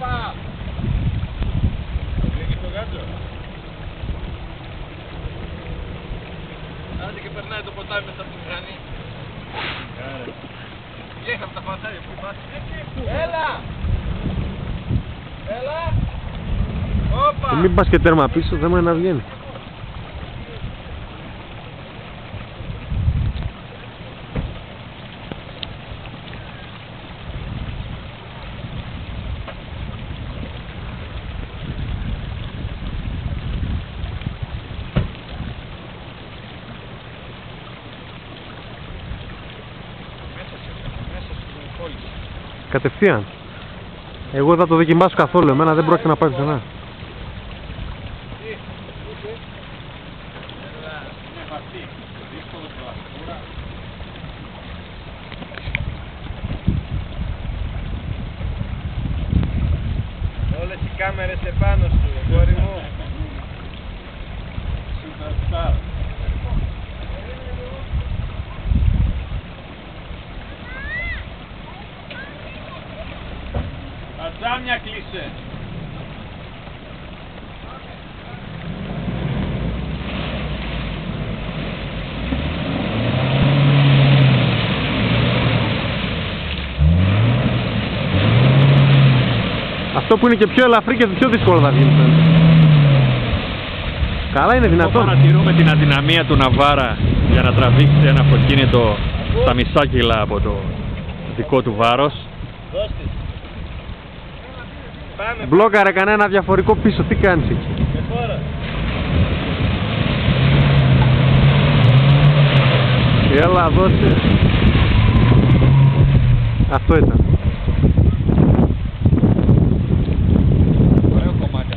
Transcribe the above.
Όπα! Βγήκε το γάτζο. Άντε και περνάει το ποτάμι μέσα από την κρανή. Βγαίνει από τα φαντάρια που υπάρχει. Έλα! Έλα! Όπα! Μην πας και τέρμα πίσω, δεν μου να βγαίνεις. Μέσα στην πόλη. Κατευθείαν. Εγώ δεν θα το δοκιμάσω καθόλου, εμένα δεν πρόκειται να πάει πουθενά. Έλα. Είναι βαστή. Δύσκολο το αστούρα. Όλες οι κάμερες επάνω σου, γόρι μου. Superstar. Τα τζάμια κλείσε. Αυτό που είναι και πιο ελαφρύ και πιο δύσκολο θα βγει. φαίνεται. Καλά είναι Εγώ δυνατόν. παρατηρούμε την αδυναμία του Ναβάρα για να τραβήξει ένα αυτοκίνητο στα μισά κιλά από το δικό του βάρος. Δώστε. Πάμε, Μπλόκαρε κανένα διαφορικό πίσω, τι κάνεις εκεί; με φόρα. Έλα δώσε. Αυτό ήταν.